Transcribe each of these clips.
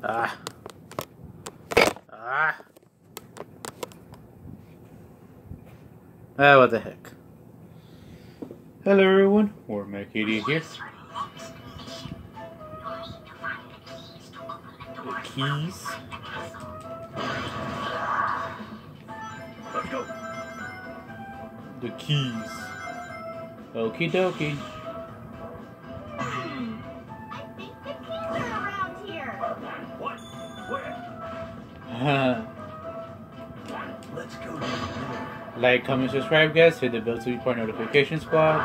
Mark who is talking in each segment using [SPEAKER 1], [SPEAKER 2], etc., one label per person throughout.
[SPEAKER 1] Ah. Ah. Ah, what the heck. Hello everyone, Warmac 80 here. The keys.
[SPEAKER 2] Let's go.
[SPEAKER 1] The keys. Okie dokie.
[SPEAKER 2] Let's go to the door.
[SPEAKER 1] like, comment, subscribe, guys. Hit the bell to be part of the notification squad.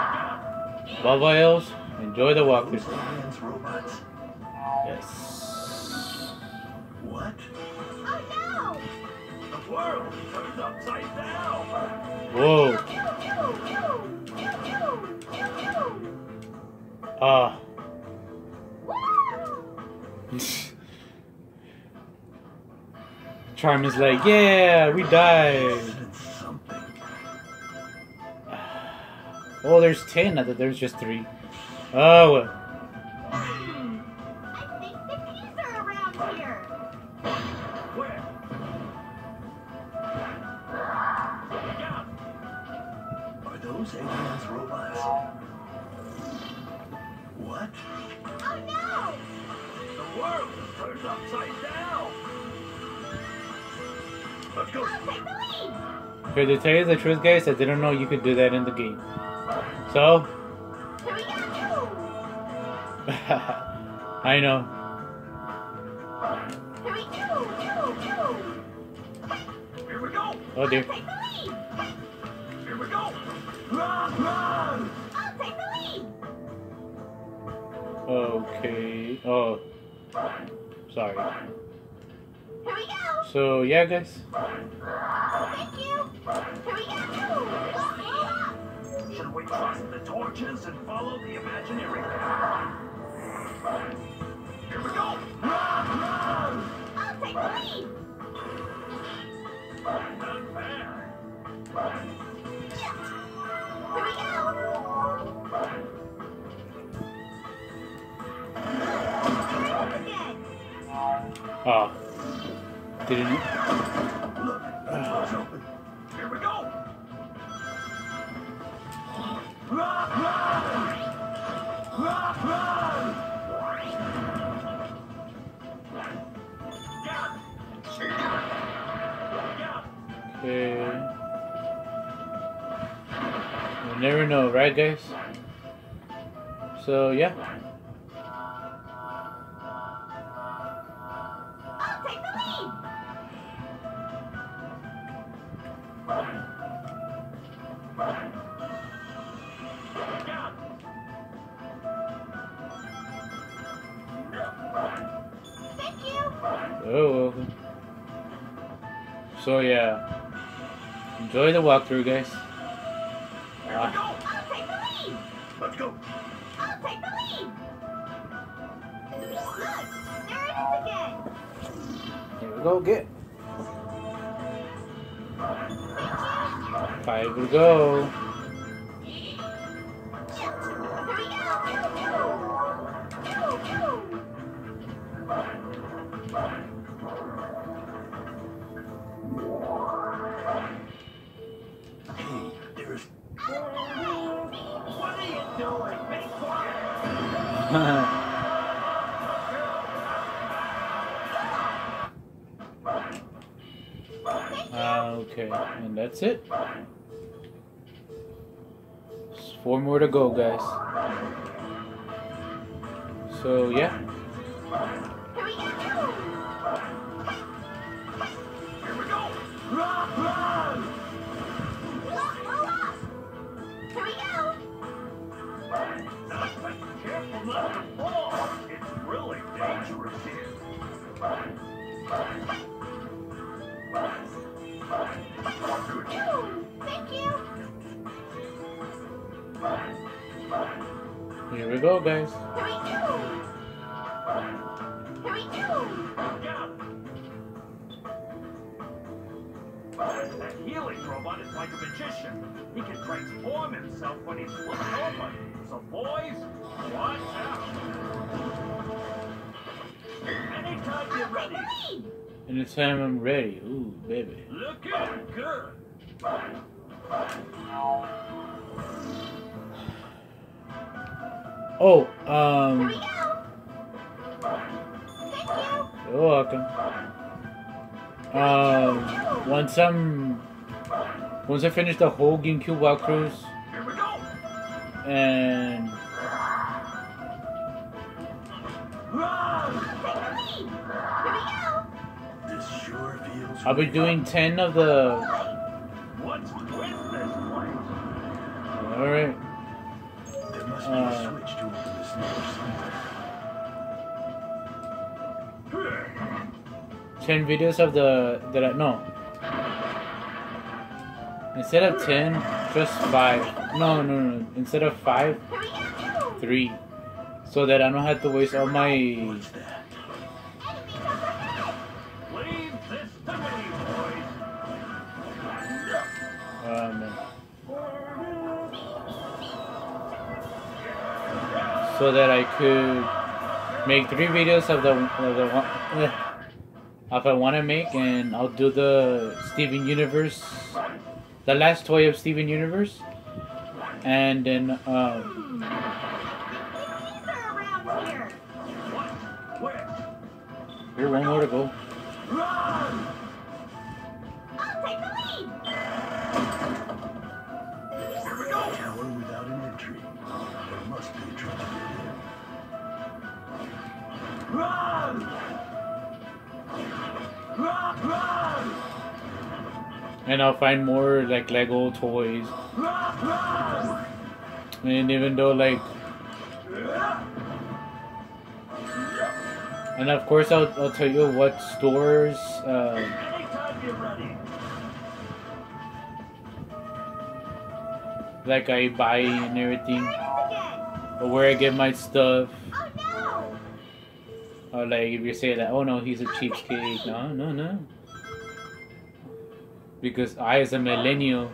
[SPEAKER 1] Above all else, enjoy the
[SPEAKER 2] Those
[SPEAKER 1] walkthrough. Yes.
[SPEAKER 2] What?
[SPEAKER 3] Oh no!
[SPEAKER 2] The world turns upside down.
[SPEAKER 1] Whoa. Ah.
[SPEAKER 3] Woo!
[SPEAKER 1] Charmy's like, yeah, we died. Oh, there's ten. I thought just three. Oh, well. Tell you the truth, guys, I didn't know you could do that in the game. So. I know. Oh dear.
[SPEAKER 2] Here we go. Run, run.
[SPEAKER 3] I'll take the lead.
[SPEAKER 1] Okay. Oh, sorry.
[SPEAKER 3] Here we go.
[SPEAKER 1] So yeah, guys.
[SPEAKER 3] Thank you. Here we go.
[SPEAKER 2] Should we trust the torches and follow the imaginary path? Here we go. Run, run.
[SPEAKER 3] I'll take the lead.
[SPEAKER 2] Not bad.
[SPEAKER 3] Here we go. Here again.
[SPEAKER 1] Ah. Didn't.
[SPEAKER 2] Yeah.
[SPEAKER 1] Okay. We'll never know, right, guys? So yeah. Enjoy the walkthrough, guys.
[SPEAKER 2] Here we go.
[SPEAKER 3] I'll take the lead.
[SPEAKER 2] Let's go.
[SPEAKER 3] I'll take the lead. Look, there it is again.
[SPEAKER 1] Here we go, get. Five to go.
[SPEAKER 3] Here we
[SPEAKER 1] Okay, and that's it. Four more to go, guys. So yeah.
[SPEAKER 3] Here. We go,
[SPEAKER 1] guys.
[SPEAKER 3] Here we go. Here we go.
[SPEAKER 2] That healing robot is like a magician. He can transform himself when he's flipped over. So boys, watch out. Ready.
[SPEAKER 3] lead.
[SPEAKER 1] Anytime I'm ready. Ooh, baby.
[SPEAKER 2] Looking good.
[SPEAKER 1] Oh, um.
[SPEAKER 3] Here we
[SPEAKER 1] um,
[SPEAKER 3] go. Thank you.
[SPEAKER 1] you're welcome. Um, once I'm, once I finish the whole GameCube walkthroughs
[SPEAKER 2] Here we go.
[SPEAKER 1] and I'll be doing 10 of the, alright, Uh,
[SPEAKER 2] switch to open this door
[SPEAKER 1] 10 videos of the, that I, no. Instead of 10, just 5. No, no, no, instead of 5,
[SPEAKER 3] Here we go.
[SPEAKER 1] 3. So that I don't have to waste all my, so that I could make three videos of the of the one if I want to make, and I'll do the Steven Universe, the last toy of Steven Universe, and then um,
[SPEAKER 3] here.
[SPEAKER 1] One more to go.
[SPEAKER 2] Run!
[SPEAKER 3] I'll take the lead.
[SPEAKER 1] And I'll find more like Lego toys, and even though like, and of course I'll I'll tell you what stores. Um,
[SPEAKER 2] ready.
[SPEAKER 1] like I buy and everything,
[SPEAKER 3] There it is again.
[SPEAKER 1] or where I get my stuff.
[SPEAKER 3] Oh.
[SPEAKER 1] Or like if you say that, oh no, he's a cheapskate. No, no, no. Because I, as a millennial,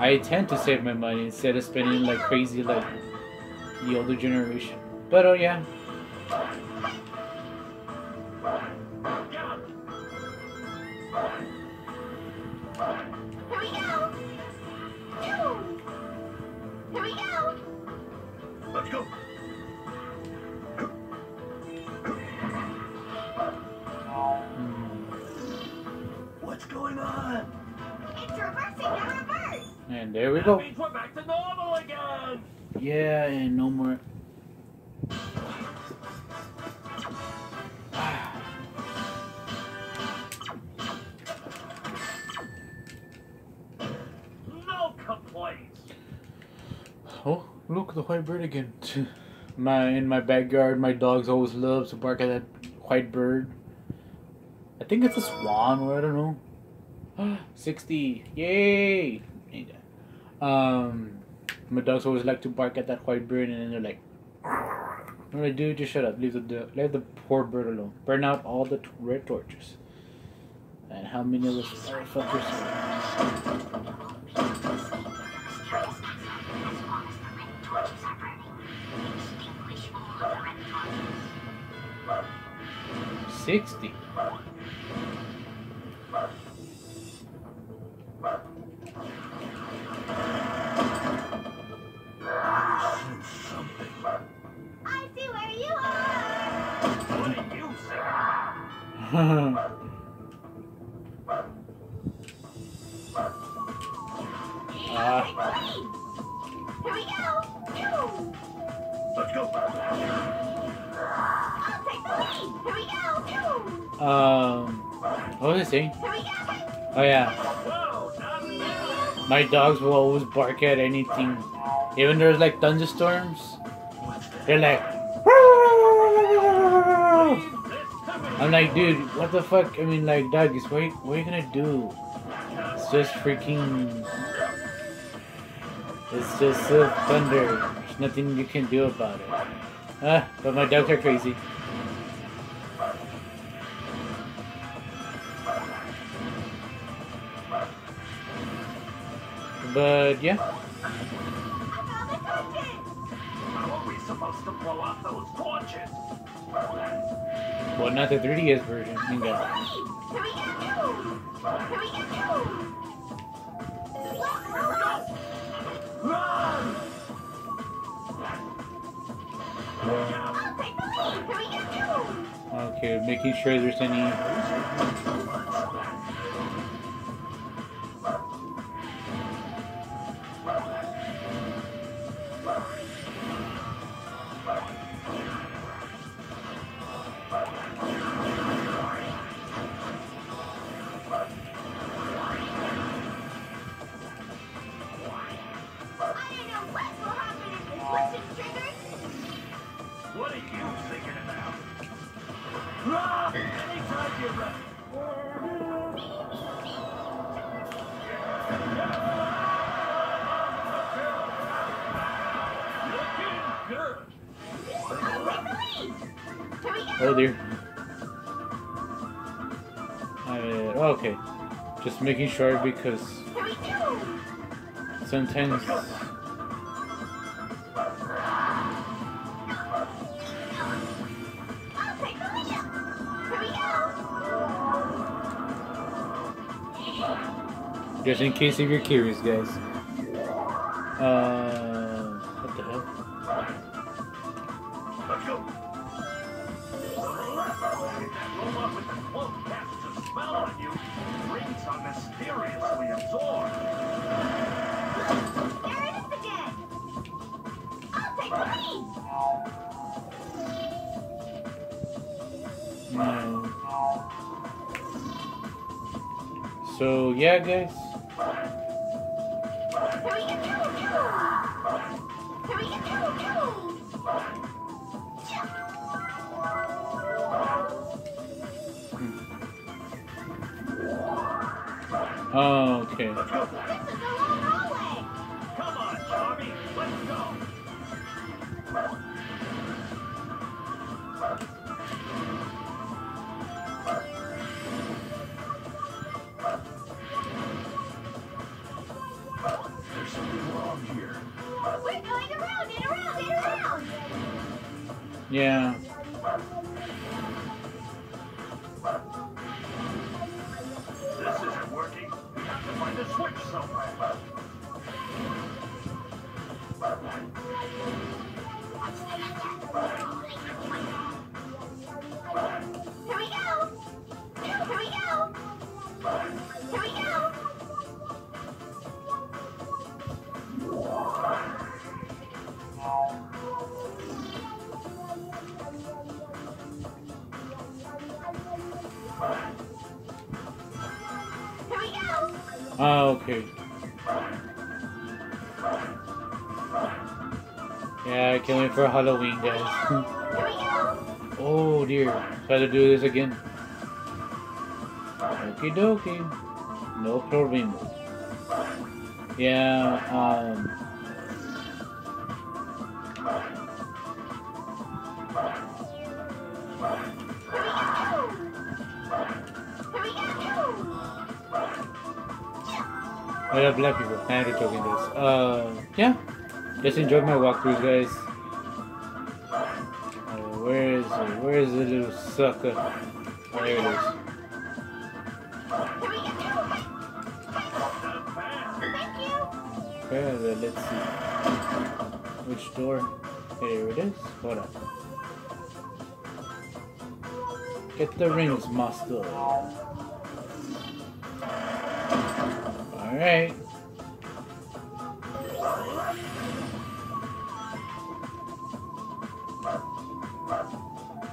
[SPEAKER 1] I tend to save my money instead of spending like crazy like the older generation. But oh yeah, there we
[SPEAKER 2] That
[SPEAKER 1] go.
[SPEAKER 2] means we're back to normal again.
[SPEAKER 1] Yeah, and no more.
[SPEAKER 2] No complaints.
[SPEAKER 1] Oh, look, the white bird again. My in my backyard, my dogs always love to bark at that white bird. I think it's a swan, or I don't know. Sixty, yay! Um, my dogs always like to bark at that white bird, and then they're like, "I'm like, dude, just shut up. Leave the leave the poor bird alone. Burn out all the t- red torches." And how many of those motherfuckers? Sixty.
[SPEAKER 2] Say?
[SPEAKER 1] Ah.
[SPEAKER 3] Take. Here we go.
[SPEAKER 2] Let's go.
[SPEAKER 3] I'll take the lead. Here we go. Phew.
[SPEAKER 1] um, what was I saying?
[SPEAKER 3] Here we go.
[SPEAKER 1] Oh yeah,
[SPEAKER 2] Whoa, not bad.
[SPEAKER 1] my dogs will always bark at anything, even there's like thunderstorms. They're like,
[SPEAKER 2] Leave this to me.
[SPEAKER 1] I'm like, dude, what the fuck? I mean, like, doggies, what, you- what are you gonna do? It's just freaking. It's just uh, thunder. There's nothing you can do about it. Ah, but my dogs are crazy. But yeah.
[SPEAKER 2] How are we supposed to blow out those torches.
[SPEAKER 1] Well, not the 3DS version.
[SPEAKER 3] Okay. Here we go. Here
[SPEAKER 1] Just making sure because sometimes.
[SPEAKER 3] Go.
[SPEAKER 1] Just in case if you're curious, guys. Uh, what the hell?
[SPEAKER 2] Are mysteriously absorbed.
[SPEAKER 3] There it is again. I'll take the lead.
[SPEAKER 1] No. So yeah, guys.
[SPEAKER 2] Let's go. There's something wrong here.
[SPEAKER 3] We're going around and around and around.
[SPEAKER 1] Yeah. For Halloween, guys.
[SPEAKER 3] Here we go.
[SPEAKER 1] oh dear. Try to do this again. Okie dokie. No problem. Yeah, um.
[SPEAKER 3] Here we go.
[SPEAKER 1] I have black people. You for joking this. Uh, yeah. Just enjoy my walkthroughs, guys. Where is it? Where is the little sucker? Oh, there it is.
[SPEAKER 3] Here we go.
[SPEAKER 2] Not bad.
[SPEAKER 3] Thank you.
[SPEAKER 1] Okay, let's see. Which door? Here it is. Hold on. Get the rings, master. Alright.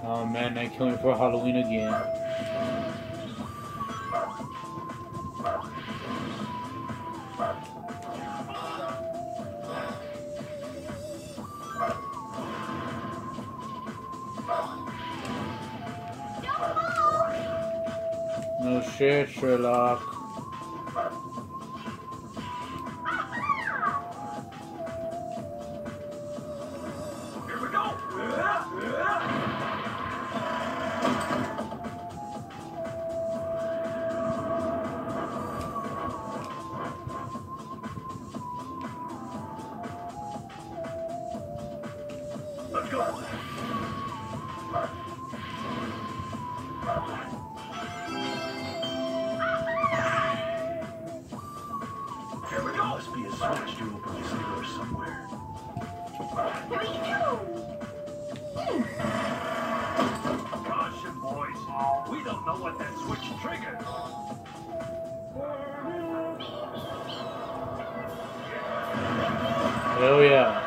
[SPEAKER 1] Oh man, I can't wait for Halloween again. No shit, Sherlock.
[SPEAKER 2] Must be a switch to open this door somewhere.
[SPEAKER 3] Here we go.
[SPEAKER 2] Caution, boys. We don't know what that switch triggers.
[SPEAKER 1] Oh yeah.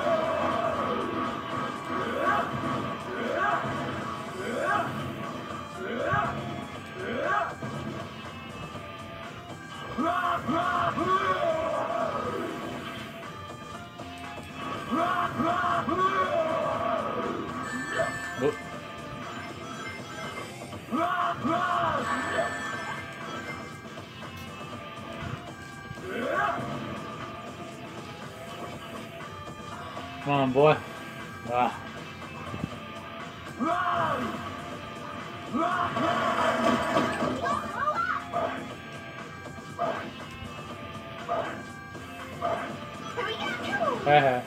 [SPEAKER 1] come on, boy. Ah. Haha.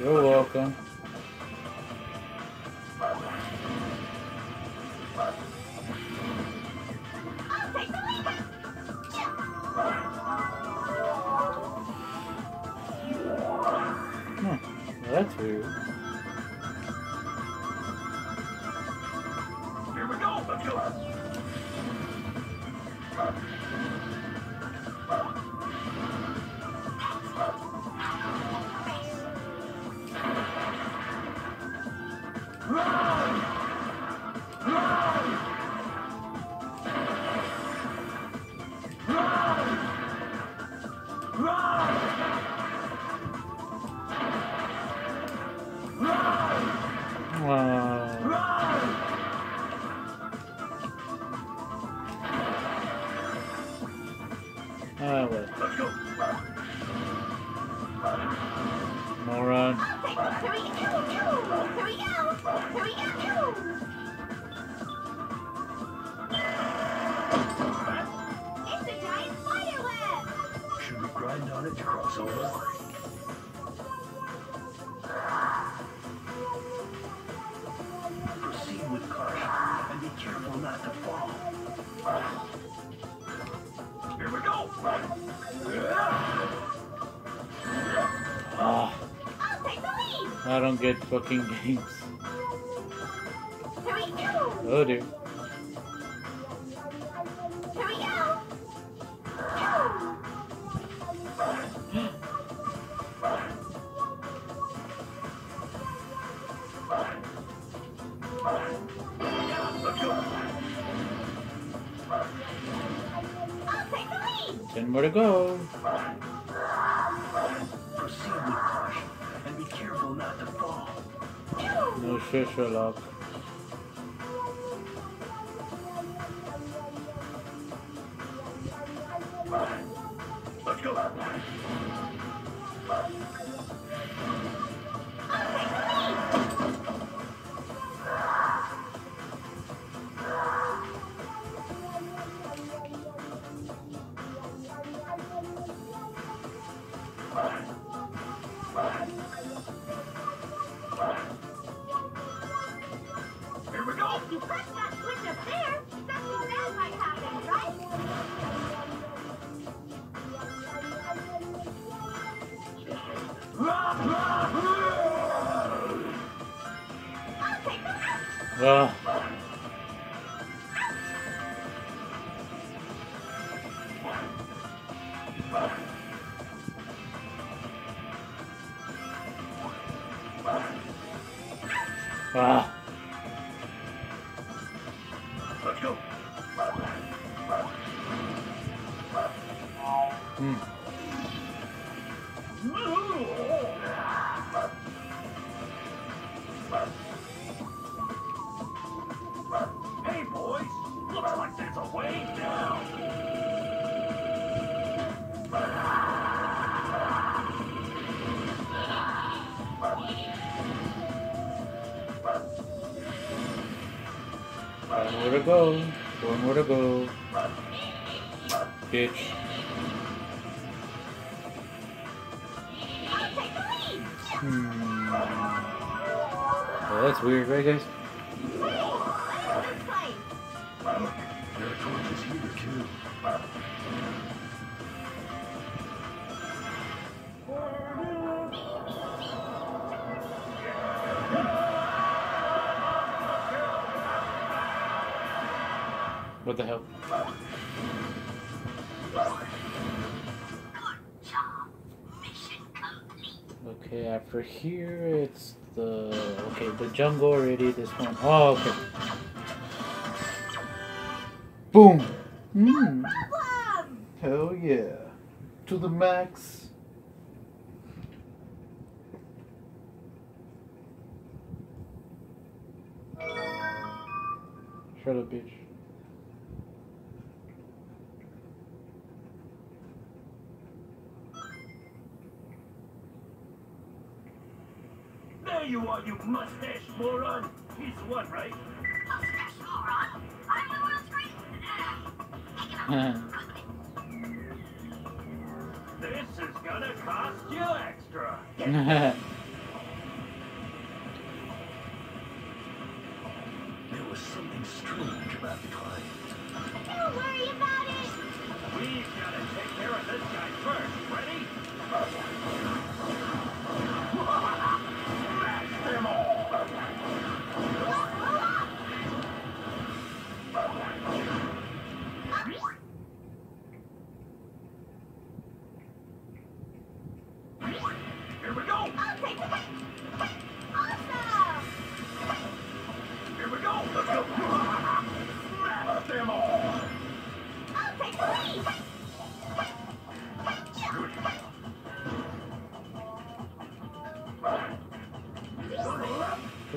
[SPEAKER 3] You!
[SPEAKER 1] You're welcome. Hmm. That's weird. Don't get fucking games.
[SPEAKER 3] Here oh, we go!
[SPEAKER 1] Oh dear.
[SPEAKER 3] Here we go!
[SPEAKER 2] Let's go.
[SPEAKER 3] I'll take the lead!
[SPEAKER 1] Ten more to go.
[SPEAKER 2] Proceed with and be careful not to fall.
[SPEAKER 1] No shit, Sherlock. Ah. to go. Four more to go. Bitch. Hmm. Well, that's weird, right, guys? What the hell? Okay, uh, after here, it's the... Okay, the jungle already, this one. Oh, okay. Boom! Mm. Hell yeah. To the max. Shut up, bitch.
[SPEAKER 2] There you are, you mustache moron! He's the one, right?
[SPEAKER 3] Mustache moron? I'm the world's greatest
[SPEAKER 2] This is gonna cost you extra!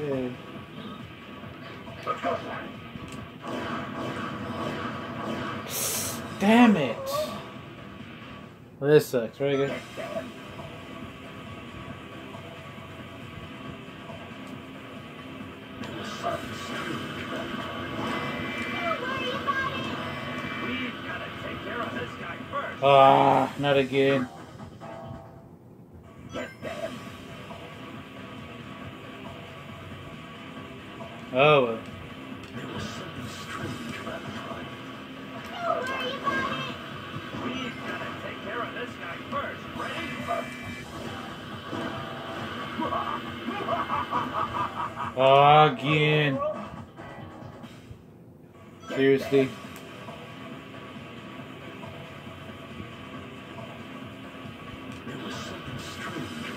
[SPEAKER 2] Yeah.
[SPEAKER 1] Damn it! Well, this sucks, right?
[SPEAKER 2] good.
[SPEAKER 1] Ah, uh, not again.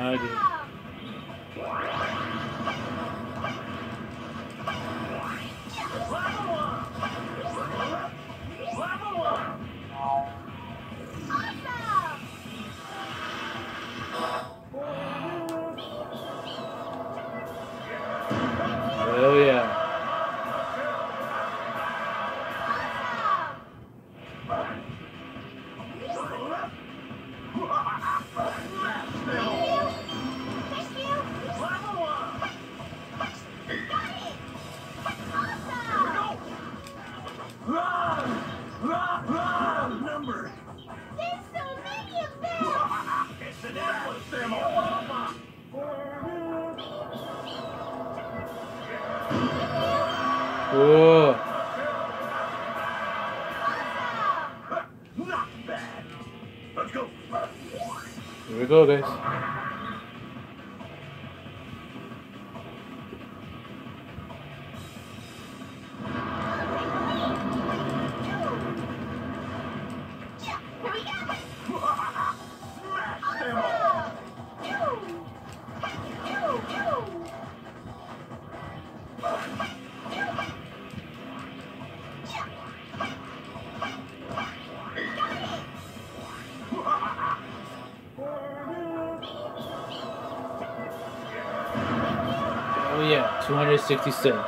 [SPEAKER 3] Ai,
[SPEAKER 2] Deus. We.
[SPEAKER 1] 67.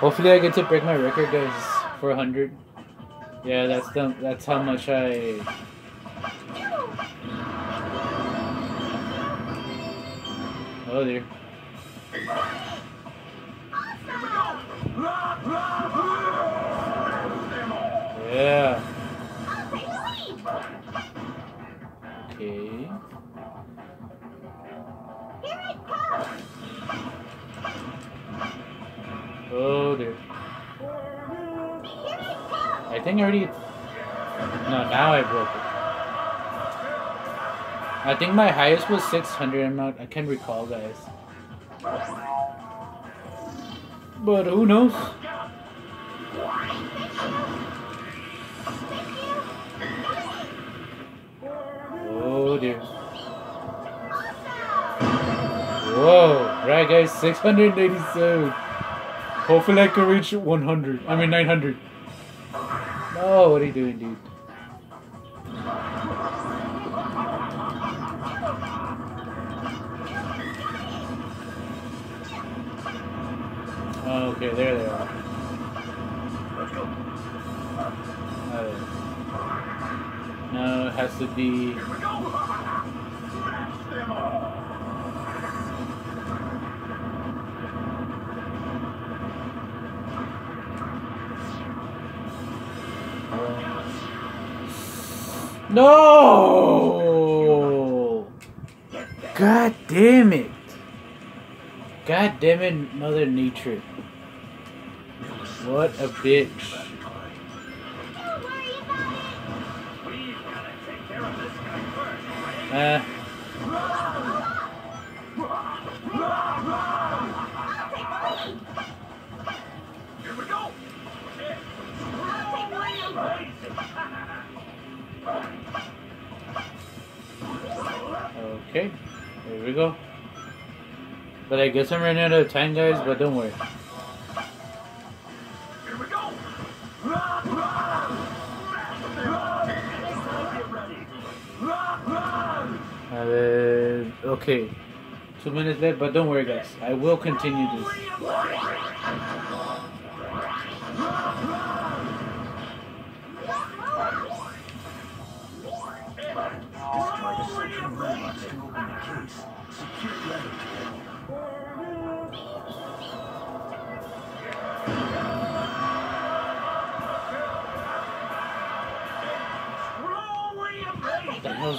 [SPEAKER 1] Hopefully I get to break my record, guys, for 100. Yeah, that's the, that's how much I... Hello there. Yeah. Okay. Here it comes. I already. No, now I broke it. I think my highest was 600. I'm not. I can't recall, guys. But who knows? Oh dear. Whoa. Right, guys. 687. Hopefully I can reach 100. I mean 900. No, what are you doing, dude? Oh, okay, there they are. Uh, no, it has to be. No! God damn it! God damn it, Mother Nature. What a bitch.
[SPEAKER 3] Don't
[SPEAKER 1] okay, here we go. But I guess I'm running out of time, guys, but don't worry.
[SPEAKER 2] Here we go. Smash them all. Get ready.
[SPEAKER 1] Uh, okay, two minutes left, but don't worry, guys. I will continue this.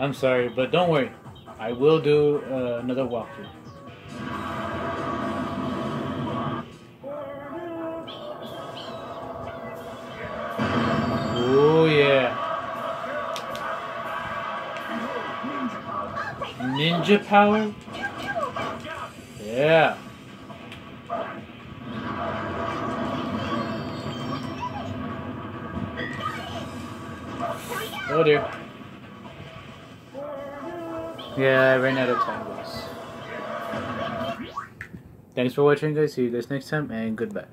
[SPEAKER 1] I'm sorry, but don't worry. I will do uh, another walkthrough. Oh yeah, ninja power. Yeah. Oh dear. Yeah, I ran out of time, guys. Thanks for watching, guys. See you guys next time, and goodbye.